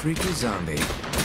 freaky zombie.